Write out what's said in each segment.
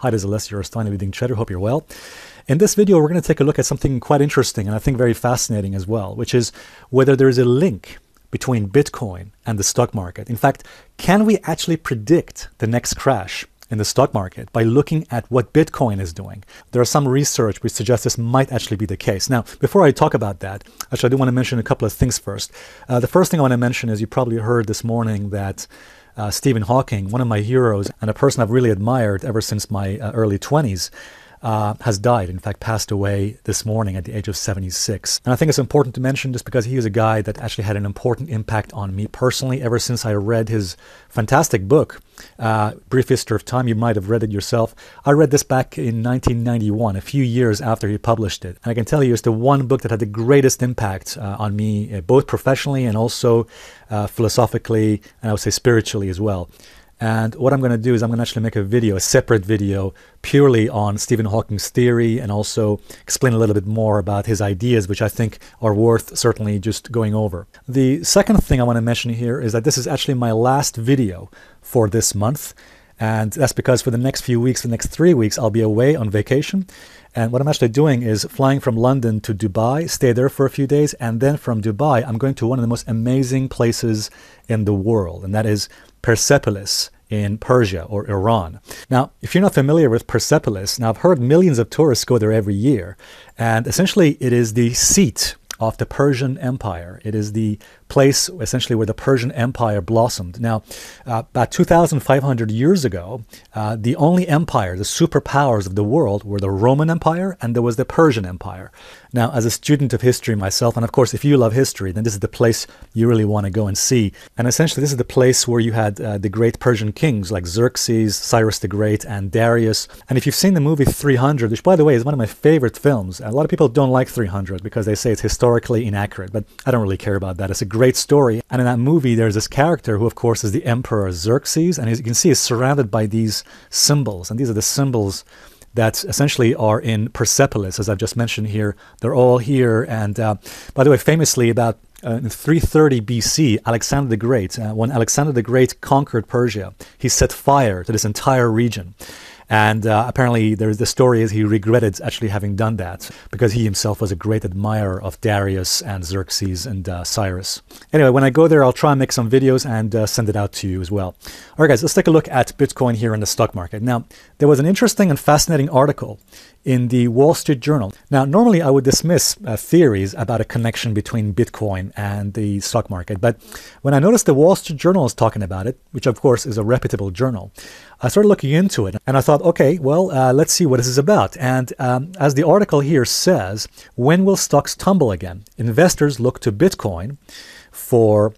Hi, this is Alessio Rastani with Trader. Hope you're well. In this video, we're going to take a look at something quite interesting and I think very fascinating as well, which is whether there is a link between Bitcoin and the stock market. In fact, can we actually predict the next crash in the stock market by looking at what Bitcoin is doing. There are some research which suggests this might actually be the case. Now, before I talk about that, actually, I do want to mention a couple of things first. Uh, the first thing I want to mention is you probably heard this morning that Stephen Hawking, one of my heroes and a person I've really admired ever since my uh, early 20s, uh, has died, in fact, passed away this morning at the age of 76. And I think it's important to mention just because he is a guy that actually had an important impact on me personally ever since I read his fantastic book, uh, Brief History of Time. You might have read it yourself. I read this back in 1991, a few years after he published it. And I can tell you it's the one book that had the greatest impact uh, on me, uh, both professionally and also uh, philosophically, and I would say spiritually as well. And what I'm going to do is I'm going to actually make a video, a separate video, purely on Stephen Hawking's theory and also explain a little bit more about his ideas, which I think are worth certainly just going over. The second thing I want to mention here is that this is actually my last video for this month. And that's because for the next few weeks, the next three weeks, I'll be away on vacation. And what I'm actually doing is flying from London to Dubai, stay there for a few days, and then from Dubai, I'm going to one of the most amazing places in the world, and that is Persepolis in Persia or Iran. Now, if you're not familiar with Persepolis, now I've heard millions of tourists go there every year, and essentially it is the seat of the Persian Empire. It is the place essentially where the Persian Empire blossomed. Now, uh, about 2,500 years ago, uh, the only empire, the superpowers of the world, were the Roman Empire and there was the Persian Empire. Now, as a student of history myself, and of course, if you love history, then this is the place you really want to go and see. And essentially, this is the place where you had uh, the great Persian kings like Xerxes, Cyrus the Great, and Darius. And if you've seen the movie 300, which by the way is one of my favorite films, a lot of people don't like 300 because they say it's historically inaccurate, but I don't really care about that. It's a great story. And in that movie, there's this character who, of course, is the Emperor Xerxes, and as you can see, is surrounded by these symbols, and these are the symbols that essentially are in Persepolis, as I've just mentioned here. They're all here. And uh, by the way, famously, about uh, in 330 BC, Alexander the Great, uh, when Alexander the Great conquered Persia, he set fire to this entire region. And uh, apparently, there's the story is he regretted actually having done that because he himself was a great admirer of Darius and Xerxes and uh, Cyrus. Anyway, when I go there, I'll try and make some videos and uh, send it out to you as well. All right, guys, let's take a look at Bitcoin here in the stock market. Now, there was an interesting and fascinating article in the Wall Street Journal. Now, normally I would dismiss uh, theories about a connection between Bitcoin and the stock market, but when I noticed the Wall Street Journal is talking about it, which of course is a reputable journal, I started looking into it and I thought, okay, well, uh, let's see what this is about. And um, as the article here says, when will stocks tumble again? Investors look to Bitcoin for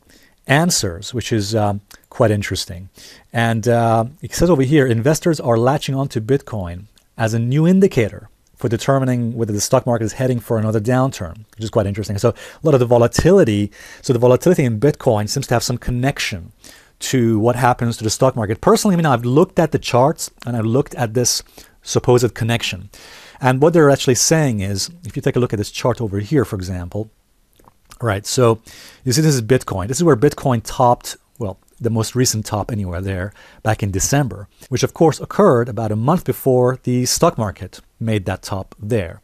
answers, which is um, quite interesting. And uh, it says over here investors are latching onto Bitcoin as a new indicator for determining whether the stock market is heading for another downturn, which is quite interesting. So, a lot of the volatility, so the volatility in Bitcoin seems to have some connection to what happens to the stock market. Personally, I mean, I've looked at the charts and I've looked at this supposed connection. And what they're actually saying is, if you take a look at this chart over here, for example, right, so you see this is Bitcoin. This is where Bitcoin topped, well, the most recent top anywhere there back in December, which of course occurred about a month before the stock market made that top there.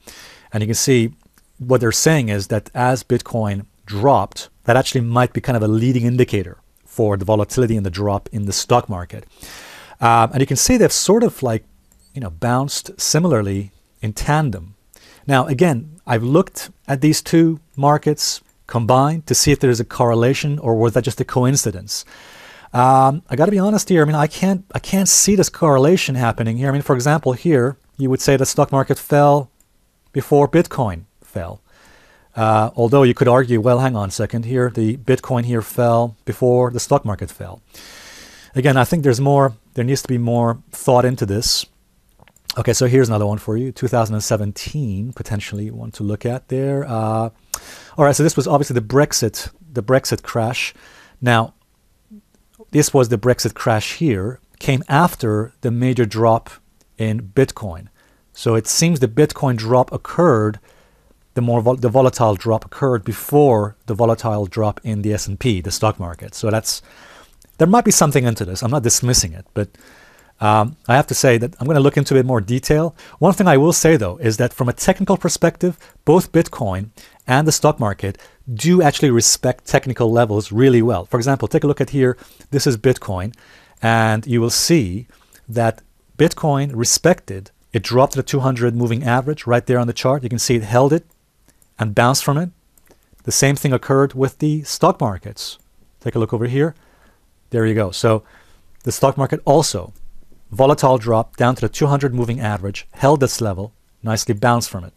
And you can see what they're saying is that as Bitcoin dropped, that actually might be kind of a leading indicator for the volatility and the drop in the stock market. Um, and you can see they've sort of like, you know, bounced similarly in tandem. Now, again, I've looked at these two markets combined to see if there's a correlation or was that just a coincidence. Um, I got to be honest here. I mean, I can't I can't see this correlation happening here. I mean, for example, here you would say the stock market fell before Bitcoin fell. Uh, although you could argue, well, hang on a second here, the Bitcoin here fell before the stock market fell. Again, I think there's more, there needs to be more thought into this. Okay, so here's another one for you 2017, potentially want to look at there. Uh, all right, so this was obviously the Brexit, the Brexit crash. Now, this was the Brexit crash here, came after the major drop in Bitcoin. So it seems the Bitcoin drop occurred the more vol- the volatile drop occurred before the volatile drop in the S&P, the stock market. So that's there might be something into this. I'm not dismissing it, but Um, I have to say that I'm going to look into it more detail. One thing I will say though is that from a technical perspective, both Bitcoin and the stock market do actually respect technical levels really well. For example, take a look at here. This is Bitcoin, and you will see that Bitcoin respected. It dropped to the 200 moving average right there on the chart. You can see it held it and bounce from it. The same thing occurred with the stock markets. Take a look over here. There you go. So the stock market also volatile drop down to the 200 moving average, held this level, nicely bounced from it.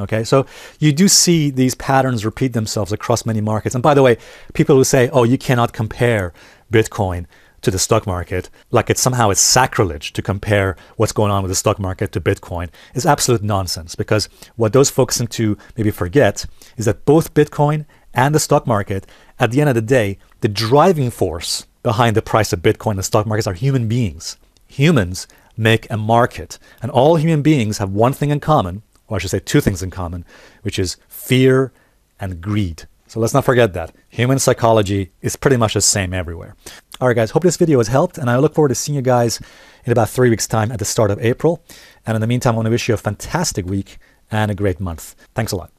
Okay, so you do see these patterns repeat themselves across many markets. And by the way, people who say, oh, you cannot compare Bitcoin to the stock market, like it's somehow it's sacrilege to compare what's going on with the stock market to Bitcoin, is absolute nonsense. Because what those folks seem to maybe forget is that both Bitcoin and the stock market, at the end of the day, the driving force behind the price of Bitcoin and the stock markets are human beings. Humans make a market, and all human beings have one thing in common or I should say two things in common, which is fear and greed. So let's not forget that. Human psychology is pretty much the same everywhere. All right, guys, hope this video has helped, and I look forward to seeing you guys in about three weeks' time at the start of April. And in the meantime, I want to wish you a fantastic week and a great month. Thanks a lot.